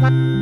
Bye.